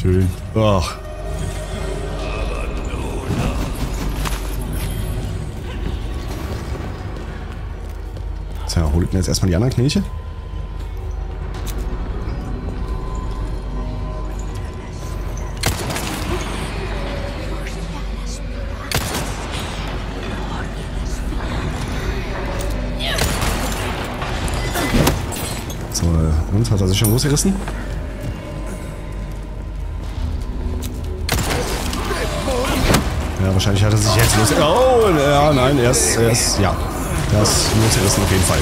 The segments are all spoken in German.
Schön. Ach. Tja, hol ich mir jetzt erstmal die anderen Knilche. So, und hat er sich schon losgerissen? Wahrscheinlich hat er sich jetzt los... Oh, ja, nein, er ist, er ist, ja. Er ist losgerissen auf jeden Fall.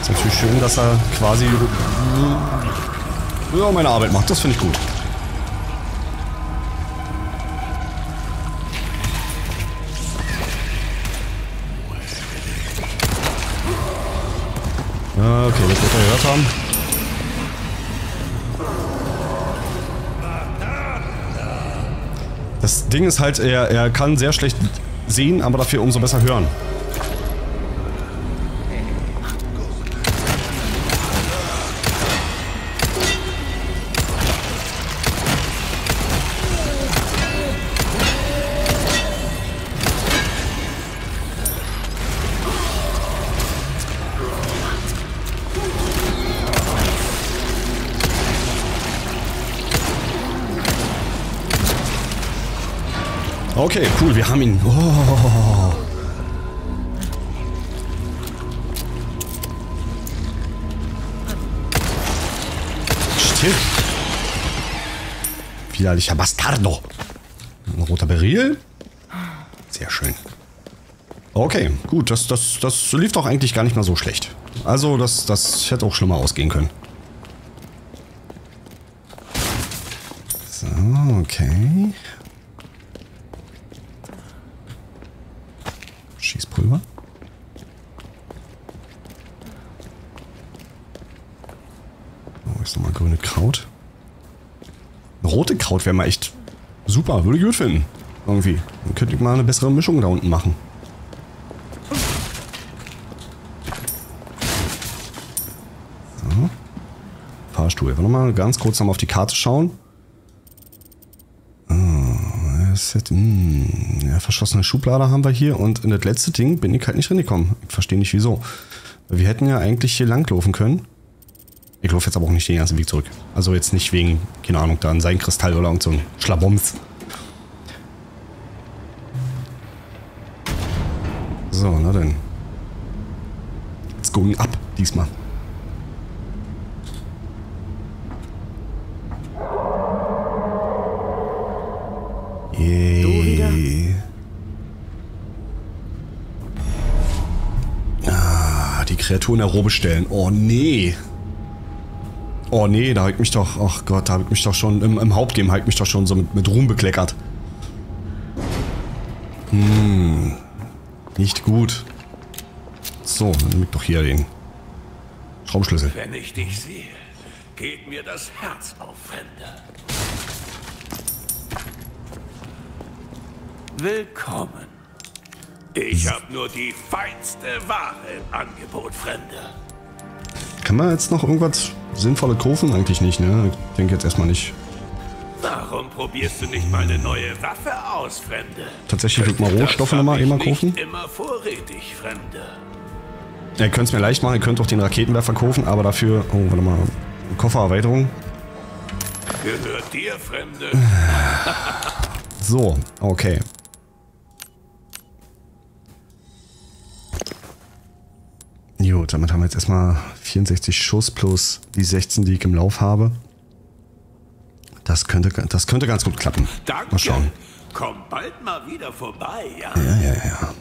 Ist natürlich schön, dass er quasi ja, meine Arbeit macht. Das finde ich gut. Okay, das wird er gehört haben. Das Ding ist halt, er, er kann sehr schlecht sehen, aber dafür umso besser hören. Okay, cool, wir haben ihn. Oh. Still. Widerlicher Bastardo. Ein roter Beril. Sehr schön. Okay, gut, das, das, das lief doch eigentlich gar nicht mal so schlecht. Also, das, das hätte auch schlimmer ausgehen können. So, okay. Schießpulver. Oh, ist nochmal grüne Kraut. Rote Kraut wäre mal echt super. Würde ich gut finden. Irgendwie. Dann könnte ich mal eine bessere Mischung da unten machen. So. Fahrstuhl. Wir nochmal ganz kurz nochmal auf die Karte schauen. Set, mh, hm, ja, verschlossene Schublade haben wir hier und in das letzte Ding bin ich halt nicht reingekommen. Ich verstehe nicht wieso. Wir hätten ja eigentlich hier langlaufen können. Ich laufe jetzt aber auch nicht den ganzen Weg zurück. Also jetzt nicht wegen, keine Ahnung, da ein Seinkristall oder irgend so ein Schlabums. So, na denn. It's going up diesmal. Yay. Ah, die Kreatur in der Robe stellen. Oh nee. Oh nee, da hab ich mich doch, ach Gott, da hab ich mich doch schon, im, im Hauptgame hab ich mich doch schon so mit, mit Ruhm bekleckert. Hm. Nicht gut. So, dann nimm ich doch hier den Schraubenschlüssel. Wenn ich dich sehe, geht mir das Herz auf, Fremder. Willkommen. Ich habe nur die feinste Ware im Angebot, Fremder. Kann man jetzt noch irgendwas Sinnvolles kaufen? Eigentlich nicht, ne? Ich denke jetzt erstmal nicht. Warum probierst du nicht mal eine neue Waffe aus, Fremde? Tatsächlich ich mal Rohstoffe nochmal immer kaufen. immer vorrätig, Fremde. Ihr könnt es mir leicht machen, ihr könnt auch den Raketenwerfer kaufen, aber dafür... Oh, warte mal. Koffererweiterung. Gehört dir, Fremde. so, okay. Gut, damit haben wir jetzt erstmal 64 Schuss plus die 16, die ich im Lauf habe. Das könnte, das könnte ganz gut klappen. Danke. Mal schauen. Komm bald mal wieder vorbei, ja? Ja, ja, ja.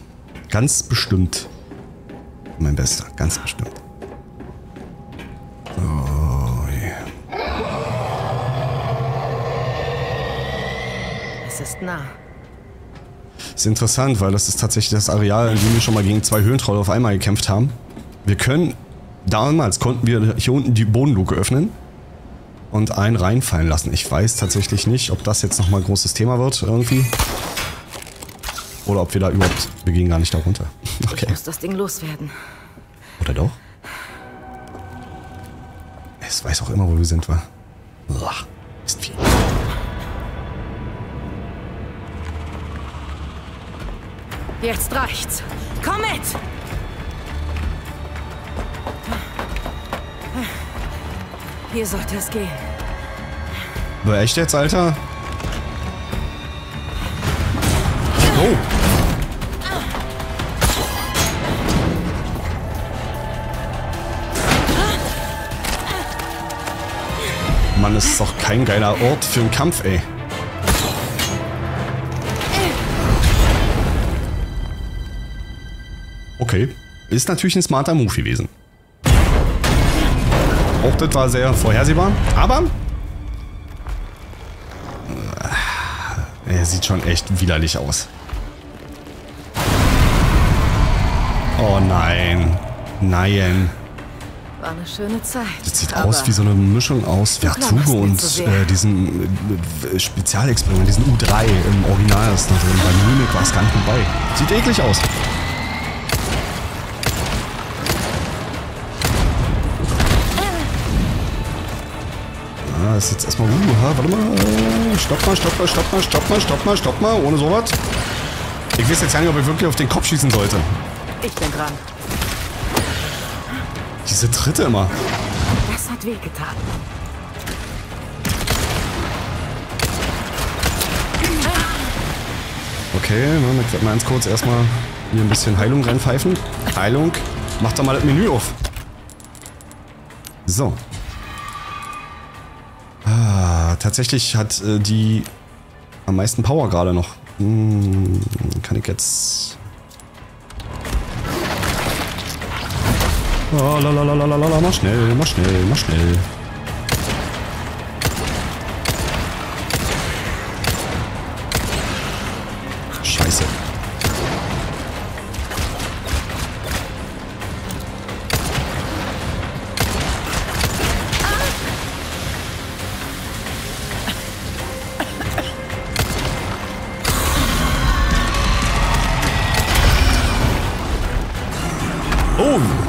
Ganz bestimmt. Mein Bester, ganz bestimmt. Oh, yeah. Es ist nah. Ist interessant, weil das ist tatsächlich das Areal, in dem wir schon mal gegen zwei Höhentrolle auf einmal gekämpft haben. Wir können, damals konnten wir hier unten die Bodenluke öffnen und einen reinfallen lassen. Ich weiß tatsächlich nicht, ob das jetzt nochmal ein großes Thema wird irgendwie. Oder ob wir da überhaupt... Wir gehen gar nicht da runter. Okay. Ich muss das Ding loswerden. Oder doch? Es weiß auch immer, wo wir sind, wa? Uah, ist viel. Jetzt reicht's. Komm mit! Hier sollte es gehen. War echt jetzt, Alter? Oh! Mann, ist doch kein geiler Ort für einen Kampf, ey. Okay. Ist natürlich ein smarter Move gewesen. Auch das war sehr vorhersehbar. Aber... Er sieht schon echt widerlich aus. Oh nein. Nein. War eine schöne Zeit. Das sieht aus wie so eine Mischung aus Vertugo und sehr. äh, diesem äh, Spezialexperiment, diesen U3 im Original ist da drin. Bei Mimik war es gar nicht vorbei. Sieht eklig aus. Ah, ist jetzt erstmal, uh, warte mal, stopp mal, stopp mal, stopp mal, stopp mal, stopp mal, stopp mal, ohne sowas. Ich weiß jetzt ja nicht, ob ich wirklich auf den Kopf schießen sollte. Ich bin dran. Diese Tritte immer. Das hat wehgetan. Okay, ne, ich werde mal ganz kurz erstmal hier ein bisschen Heilung reinpfeifen. Heilung. Mach doch mal das Menü auf. So. Tatsächlich hat äh, die am meisten Power gerade noch. Hm, kann ich jetzt... Oh, la, la, la, la, la, la, mach schnell, mach schnell, mach schnell.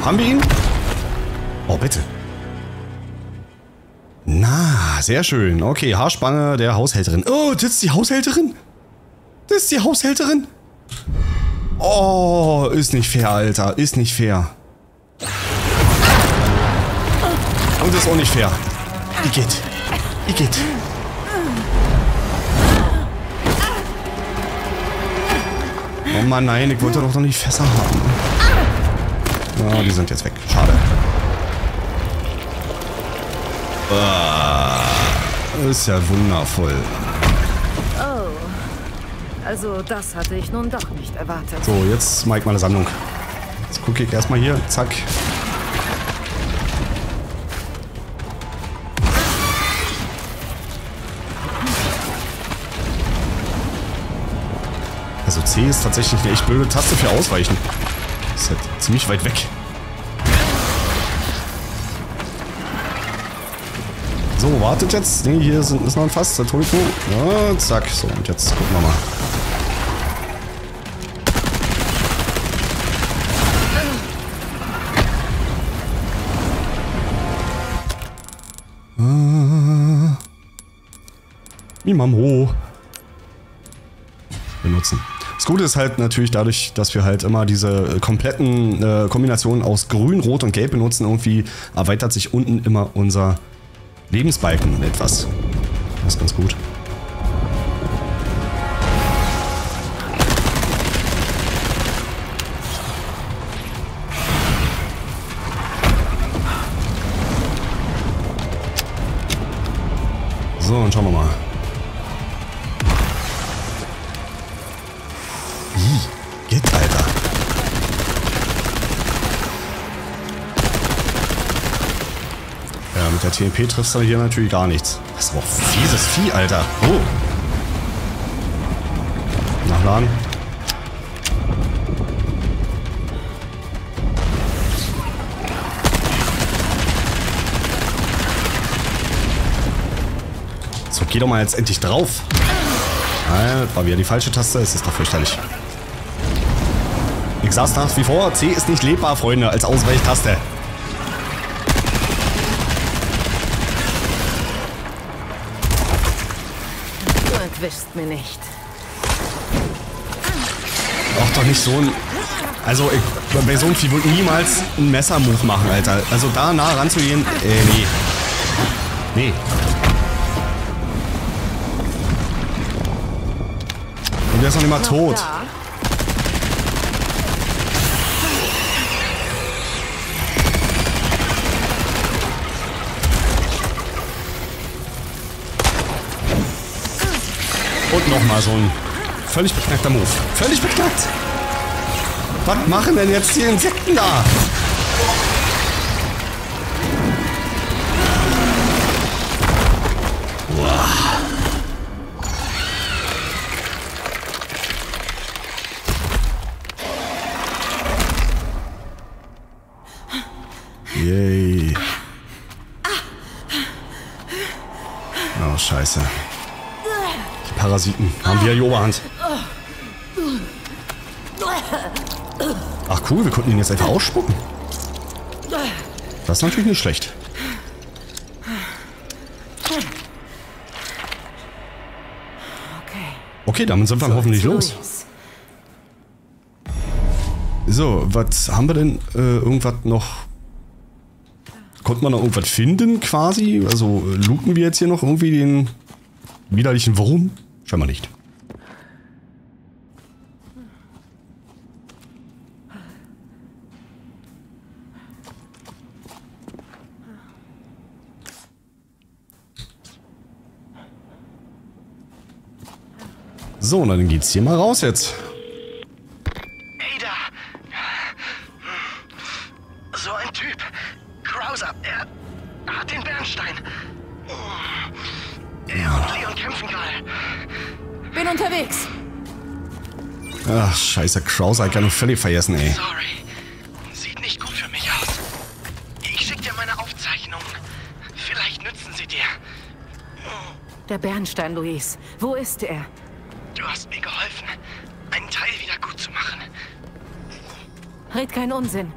Haben wir ihn? Oh, bitte. Na, sehr schön. Okay, Haarspange der Haushälterin. Oh, das ist die Haushälterin? Das ist die Haushälterin? Oh, ist nicht fair, Alter. Ist nicht fair. Und ist auch nicht fair. Igitt. Igitt. Oh Mann, nein, ich wollte doch noch nicht Fässer haben. Ja, die sind jetzt weg. Schade. Ah, ist ja wundervoll. Also, das hatte ich nun doch nicht erwartet. So, jetzt mache ich meine Sammlung. Jetzt gucke ich erstmal hier. Zack. Also C ist tatsächlich eine echt blöde Taste für Ausweichen. Ist halt ziemlich weit weg. So, wartet jetzt. Nee, hier sind, ist noch ein Fass. Der Toliko. Ja, zack. So, und jetzt gucken wir mal. Mimamo. Benutzen. Gute ist halt natürlich dadurch, dass wir halt immer diese äh, kompletten äh, Kombinationen aus Grün, Rot und Gelb benutzen, irgendwie erweitert sich unten immer unser Lebensbalken etwas. Das ist ganz gut. So, und schauen wir mal. Der TNP triffst du hier natürlich gar nichts. Das ist aber auch fieses Vieh, Alter. Oh. Nachladen. So, geh doch mal jetzt endlich drauf. Nein, das war wieder die falsche Taste. Es ist doch fürchterlich. Ich sag's nach wie vor, C ist nicht lebbar, Freunde, als Ausweichtaste. Du entwischst mir nicht. Auch doch nicht so ein... Also, ich, bei so einem Vieh würde niemals einen Messermove machen, Alter. Also da nah ranzugehen, äh, nee. Nee. Und der ist noch nicht mal tot. da? Und nochmal so ein völlig beknackter Move. Völlig beknackt. Was machen denn jetzt die Insekten da? Yay. Oh, scheiße. Parasiten haben wir die Oberhand. Ach cool, wir konnten ihn jetzt einfach ausspucken. Das ist natürlich nicht schlecht. Okay. Damit sind wir hoffentlich los. So, was haben wir denn? Äh, irgendwas noch? Konnte man noch irgendwas finden quasi? Also äh, looten wir jetzt hier noch irgendwie den widerlichen Wurm? Scheinbar nicht. So, dann geht's hier mal raus jetzt. Scheiße, Krauser hat ja nur völlig vergessen, ey. Sorry. Sieht nicht gut für mich aus. Ich schick dir meine Aufzeichnungen. Vielleicht nützen sie dir. Der Bernstein, Luis. Wo ist er? Du hast mir geholfen, einen Teil wieder gut zu machen. Red keinen Unsinn.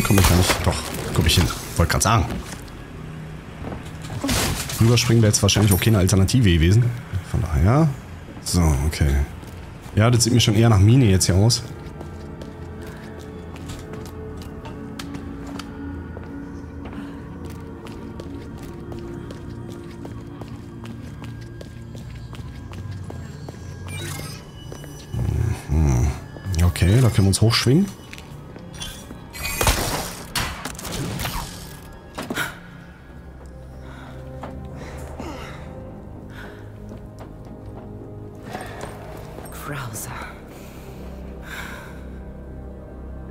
Warum komme ich gar nicht? Doch, komme ich hin. Wollte gerade sagen. Rüberspringen wäre jetzt wahrscheinlich auch keine Alternative gewesen. Von daher. So, okay. Ja, das sieht mir schon eher nach Mine jetzt hier aus. Mhm. Okay, da können wir uns hochschwingen.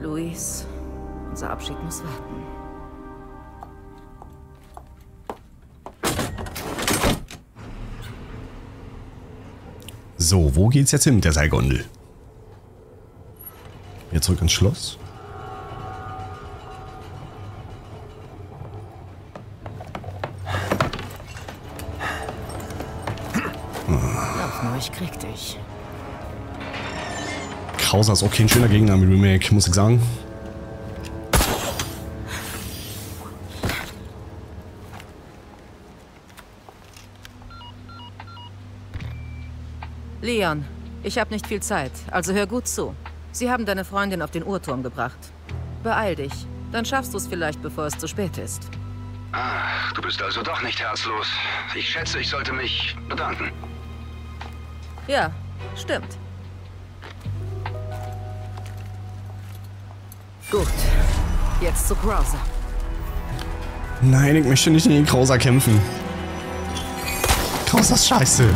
Luis, unser Abschied muss warten. So, wo geht's jetzt hin mit der Seilgondel? Hier zurück ins Schloss. Lauf nur, ich krieg dich. Krauser ist auch kein schöner Gegner im Remake, muss ich sagen. Leon, ich habe nicht viel Zeit, also hör gut zu. Sie haben deine Freundin auf den Uhrturm gebracht. Beeil dich, dann schaffst du es vielleicht, bevor es zu spät ist. Ah, du bist also doch nicht herzlos. Ich schätze, ich sollte mich bedanken. Ja, stimmt. Gut, jetzt zu Krauser. Nein, ich möchte nicht gegen Krauser kämpfen. Krauser ist scheiße.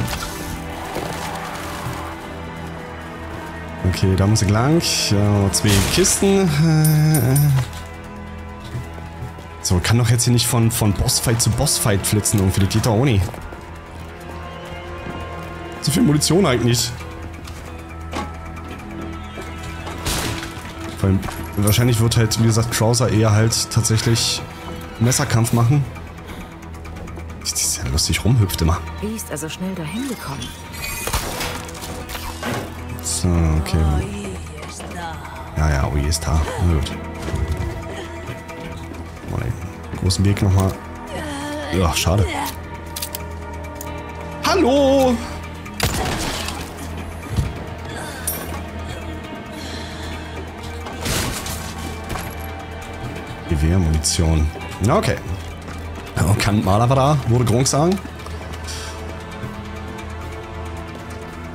okay, da muss ich lang. Ja, zwei Kisten. Äh, So, kann doch jetzt hier nicht von, von Bossfight zu Bossfight flitzen irgendwie. Das geht doch auch nicht. So viel Munition eigentlich. Allem, wahrscheinlich wird halt, wie gesagt, Krauser eher halt tatsächlich Messerkampf machen. Das ist ja lustig rumhüpft immer. Wie ist er so schnell dahin gekommen? So, okay. Ja, ja, Ui ist da. Na gut. Mal den großen Weg nochmal. Ja, schade. Hallo! Gewehrmunition. Na, okay. Ja, Kann da, würde Gronk sagen.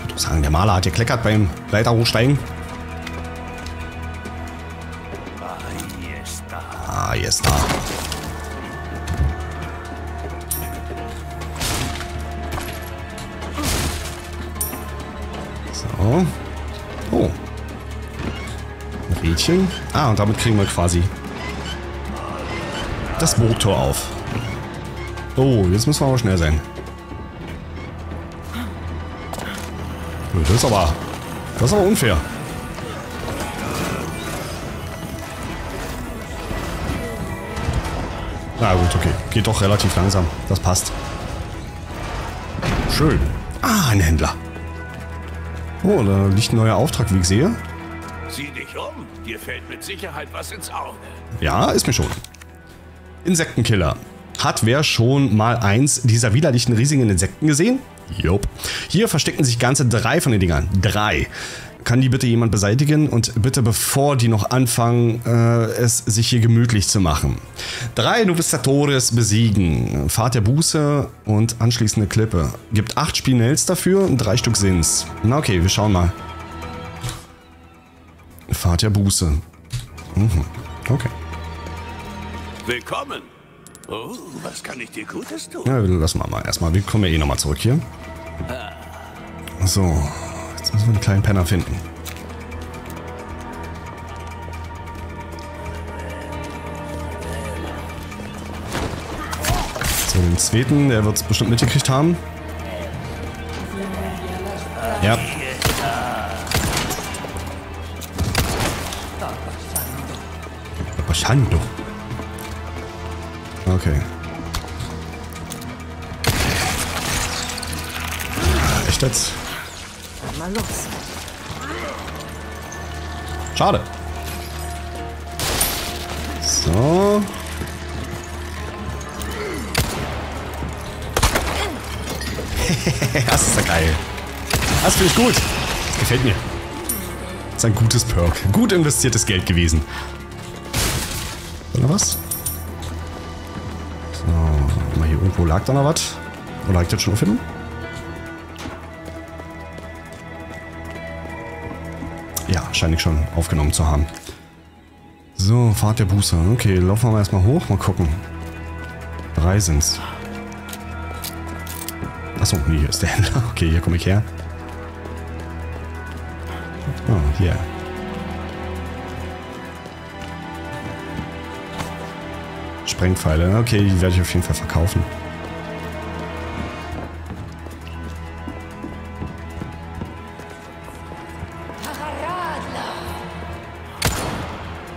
Ich würde sagen, der Maler hat gekleckert beim Leiter hochsteigen. Ah, hier ist da. So. Oh. Ein Rädchen. Ah, und damit kriegen wir quasi das Burgtor auf. Oh, jetzt müssen wir aber schnell sein. Das ist aber... Das ist aber unfair. Na gut, okay. Geht doch relativ langsam. Das passt. Schön. Ah, ein Händler. Oh, da liegt ein neuer Auftrag, wie ich sehe. Sieh dich um. Dir fällt mit Sicherheit was ins Auge. Ja, ist mir schon. Insektenkiller. Hat wer schon mal eins dieser widerlichen riesigen Insekten gesehen? Jupp. Hier verstecken sich ganze drei von den Dingern. Drei. Kann die bitte jemand beseitigen und bitte bevor die noch anfangen, äh, es sich hier gemütlich zu machen. Drei Novistatoris besiegen. Fahrt der Buße und anschließende Klippe. Gibt acht Spinells dafür und drei Stück sind's. Na okay, wir schauen mal. Fahrt der Buße. Mhm. Okay. Willkommen. Oh, was kann ich dir Gutes tun? Ja, lassen wir mal erstmal. Wir kommen ja eh nochmal zurück hier. So, jetzt müssen wir einen kleinen Penner finden. So, den zweiten, der wird es bestimmt mitgekriegt haben. Ja. Schando. Okay. Echt jetzt? Mal los. Schade. So. das ist ja geil. Das finde ich gut. Das gefällt mir. Das ist ein gutes Perk. Gut investiertes Geld gewesen. Oder was? Irgendwo lag da noch was. Oder lag ich das schon aufheben? Ja, scheine ich schon aufgenommen zu haben. So, Fahrt der Buße. Okay, laufen wir mal erstmal hoch. Mal gucken. Drei sind's. Achso, nee, hier ist der Händler. Okay, hier komme ich her. Oh, hier. Sprengpfeile. Okay, die werde ich auf jeden Fall verkaufen.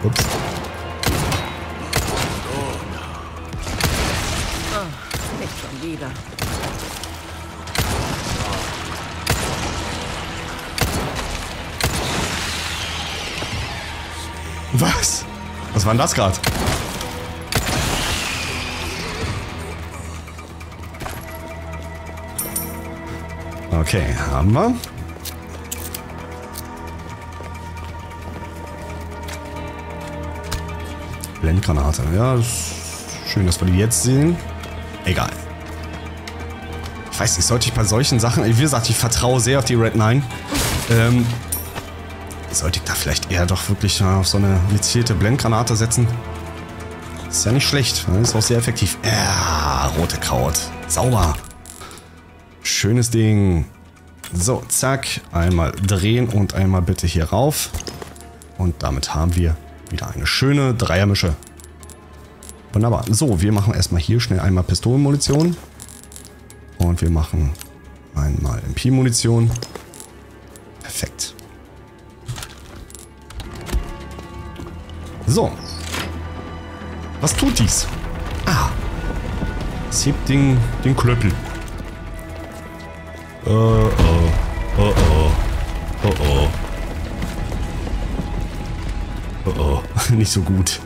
Ups. Nicht schon wieder. Was? Was war denn das gerade? Okay, haben wir. Blendgranate. Ja, schön, dass wir die jetzt sehen. Egal. Ich weiß nicht, sollte ich bei solchen Sachen... Wie gesagt, ich vertraue sehr auf die Red 9. Ähm, sollte ich da vielleicht eher doch wirklich auf so eine lizierte Blendgranate setzen? Ist ja nicht schlecht. ne? Ist auch sehr effektiv. Ja, rote Kraut. Sauber. Schönes Ding. So, zack. Einmal drehen und einmal bitte hier rauf. Und damit haben wir wieder eine schöne Dreiermische. Wunderbar. So, wir machen erstmal hier schnell einmal Pistolenmunition. Und wir machen einmal MP-Munition. Perfekt. So. Was tut dies? Ah. Es hebt den, den Klöppel. Oh oh. Oh oh. Oh oh. Oh oh. Nicht so gut.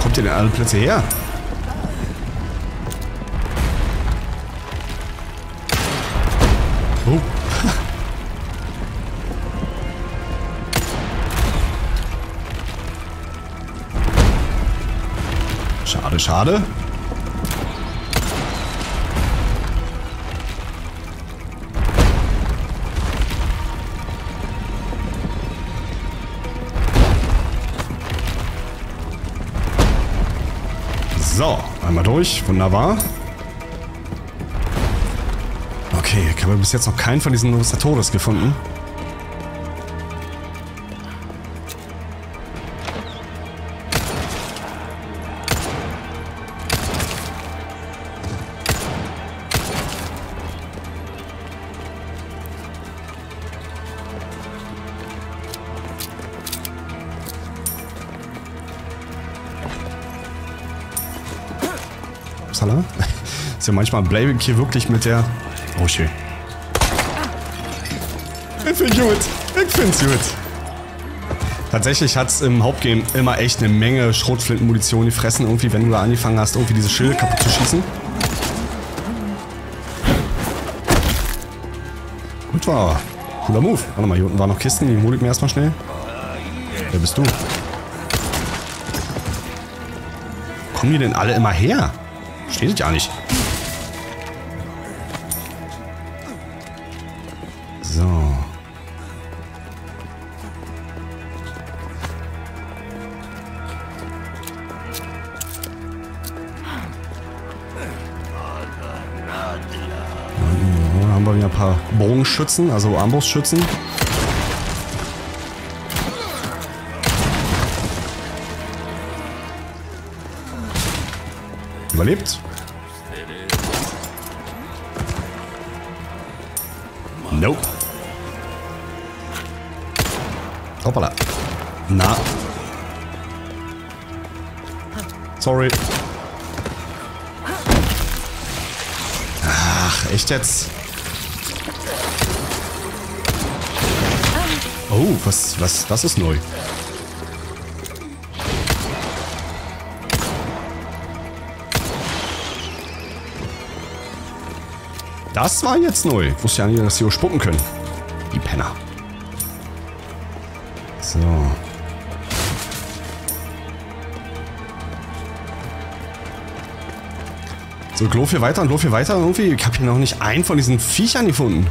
Kommt ihr denn alle Plätze her? Schade. So, einmal durch. Wunderbar. Okay, ich habe bis jetzt noch keinen von diesen Novistatoris gefunden. Ist ja manchmal Blayback hier wirklich mit der... Oh, schön. Ich find's gut. Ich find's gut. Tatsächlich hat's im Hauptgame immer echt eine Menge Schrotflintenmunition gefressen, irgendwie, wenn du da angefangen hast, irgendwie diese Schilde kaputt zu schießen. Gut war. Cooler Move. Warte mal, hier unten waren noch Kisten, die hol ich mir erstmal schnell. Wer bist du? Kommen die denn alle immer her? Steht ja nicht. Bogenschützen, also Armbrustschützen. Überlebt. Nope. Hoppala. Na. Sorry. Ach, echt jetzt? Oh, was, was, das ist neu. Das war jetzt neu. Ich wusste ja nicht, dass sie spucken können. Die Penner. So. So, lauf hier weiter und lauf hier weiter. Irgendwie, ich habe hier noch nicht einen von diesen Viechern gefunden.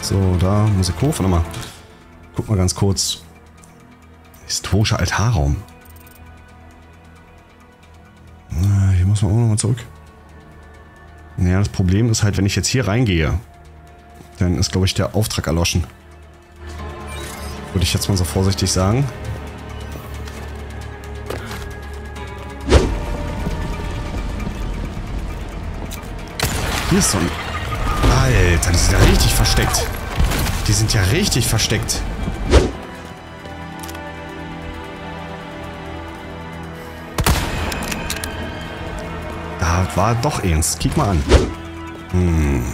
So, da muss ich hoch. Warte mal. Mal ganz kurz. Historischer Altarraum. Na, hier muss man auch nochmal zurück. Naja, das Problem ist halt, wenn ich jetzt hier reingehe, dann ist, glaube ich, der Auftrag erloschen. Würde ich jetzt mal so vorsichtig sagen. Hier ist so ein... Alter, die sind ja richtig versteckt. Die sind ja richtig versteckt. Da war doch eins. Kick mal an. Hm.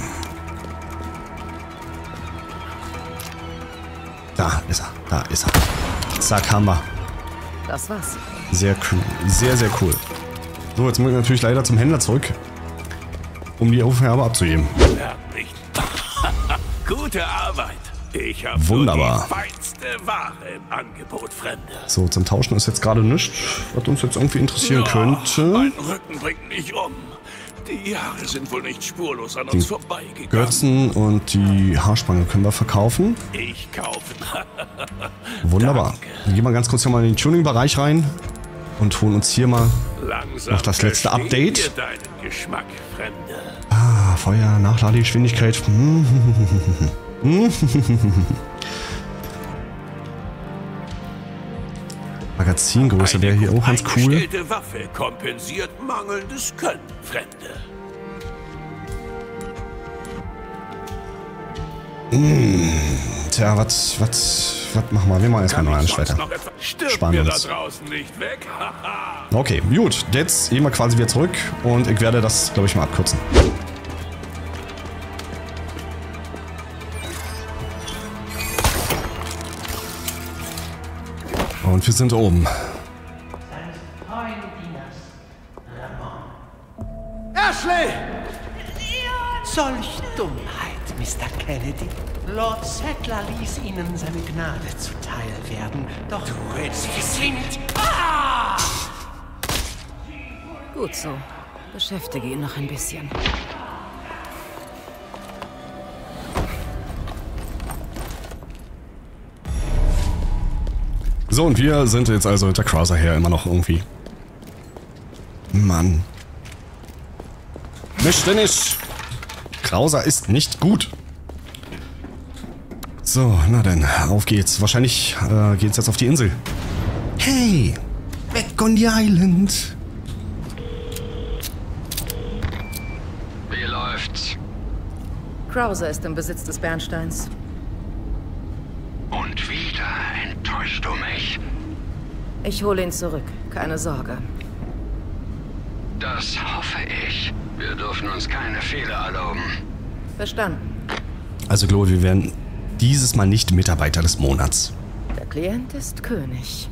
Da ist er. Da ist er. Zack, haben wir. Das war's. Sehr cool. Sehr, sehr cool. So, jetzt muss ich natürlich leider zum Händler zurück, um die Aufgabe abzugeben. Gute Arbeit. Ich habe Wunderbar. die feinste Ware im Angebot, Fremde. So, zum Tauschen ist jetzt gerade nichts, was uns jetzt irgendwie interessieren Ja, könnte. Mein Rücken bringt mich um. Die Jahre sind wohl nicht spurlos an uns vorbeigegangen. Götzen und die Haarspange können wir verkaufen. Ich kaufen. Wunderbar. Danke. Gehen wir ganz kurz hier mal in den Tuning-Bereich rein und holen uns hier mal Langsam Noch das letzte Update. ah, Feuer, Nachladegeschwindigkeit. Magazingröße wäre hier auch ganz cool. Waffe kompensiert mangelndes Können, Fremde. Tja, was, was, was machen wir? Wir machen erstmal noch einen ich sonst weiter. noch etwas... Stirbt Sparen mir da uns. draußen nicht weg? Haha. Okay, gut. Jetzt gehen wir quasi wieder zurück und ich werde das, glaube ich, mal abkürzen. Und wir sind oben. Ashley! Solch Dummheit, Mr. Kennedy. Lord Settler ließ Ihnen seine Gnade zuteil werden. Doch Sie sind... Ah! Gut so. Beschäftige ihn noch ein bisschen. So, und wir sind jetzt also hinter Krauser her immer noch irgendwie. Mann. Möchte nicht. Krauser ist nicht gut. So, na denn, auf geht's. Wahrscheinlich äh, geht's jetzt auf die Insel. Hey, back on the island. Wie läuft's? Krauser ist im Besitz des Bernsteins. Enttäuscht du mich. Ich hole ihn zurück. Keine Sorge. Das hoffe ich. Wir dürfen uns keine Fehler erlauben. Verstanden. Also, Chloe, wir werden dieses Mal nicht Mitarbeiter des Monats. Der Klient ist König.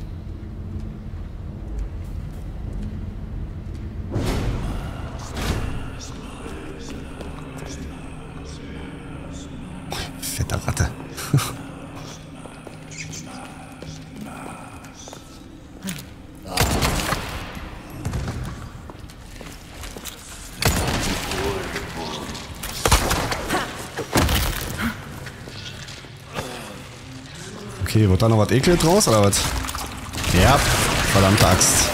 Wird da noch was eklig draus oder was? Ja, verdammte Axt.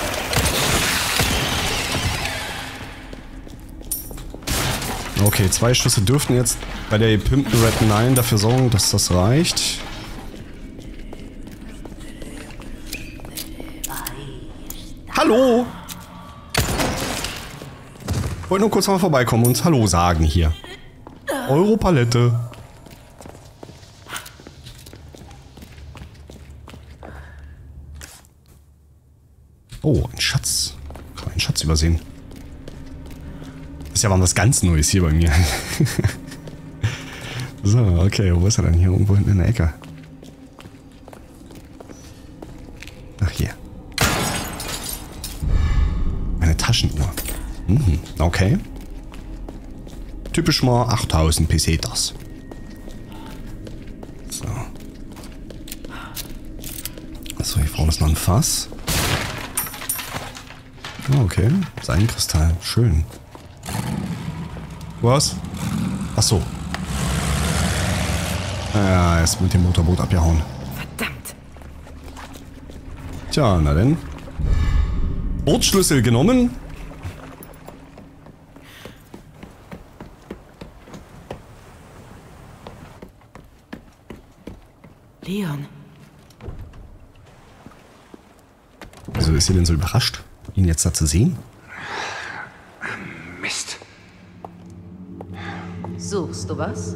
Okay, zwei Schüsse dürften jetzt bei der gepimpten Red 9 dafür sorgen, dass das reicht. Hallo! Wollte nur kurz mal vorbeikommen und Hallo sagen hier. Europalette. Oh, ein Schatz. Kann man einen Schatz übersehen. Das ist ja mal was ganz Neues hier bei mir. so, okay, wo ist er denn? Hier irgendwo hinten in der Ecke. Ach, hier. Eine Taschenuhr. Mhm, okay. Typisch mal 8000 Pesetas. So. So, hier vorne ist noch ein Fass. Ah, okay. Seidenkristall. Schön. Was? Ach so. Ja, er ist mit dem Motorboot abgehauen. Verdammt. Tja, na denn. Bordschlüssel genommen. Leon. Wieso ist sie denn so überrascht, ihn jetzt da zu sehen? Mist. Suchst du was?